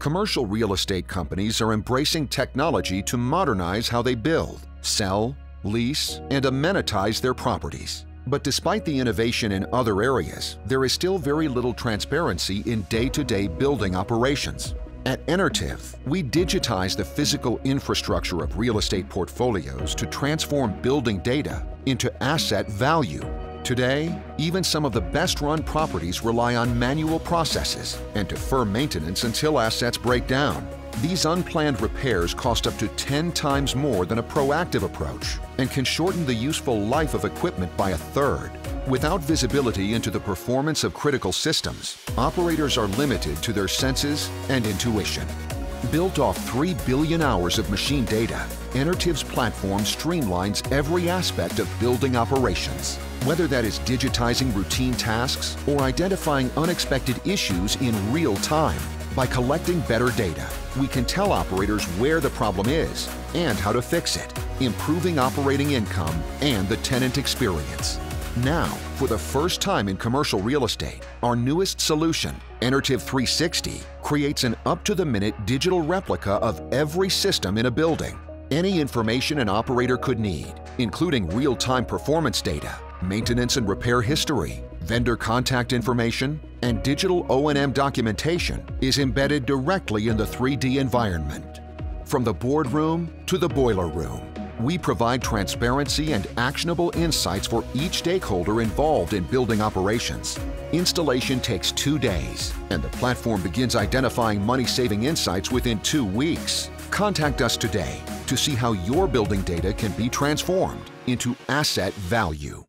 Commercial real estate companies are embracing technology to modernize how they build, sell, lease, and amenitize their properties. But despite the innovation in other areas, there is still very little transparency in day-to-day building operations. At Enertiv, we digitize the physical infrastructure of real estate portfolios to transform building data into asset value. Today, even some of the best-run properties rely on manual processes and defer maintenance until assets break down. These unplanned repairs cost up to 10 times more than a proactive approach and can shorten the useful life of equipment by a third. Without visibility into the performance of critical systems, operators are limited to their senses and intuition. Built off 3 billion hours of machine data, Enertiv's platform streamlines every aspect of building operations. Whether that is digitizing routine tasks or identifying unexpected issues in real time, by collecting better data, we can tell operators where the problem is and how to fix it, improving operating income and the tenant experience. Now, for the first time in commercial real estate, our newest solution, Enertiv 360, creates an up-to-the-minute digital replica of every system in a building. Any information an operator could need, including real-time performance data, maintenance and repair history, vendor contact information, and digital O&M documentation is embedded directly in the 3D environment. From the boardroom to the boiler room, we provide transparency and actionable insights for each stakeholder involved in building operations. Installation takes two days, and the platform begins identifying money-saving insights within two weeks. Contact us today to see how your building data can be transformed into asset value.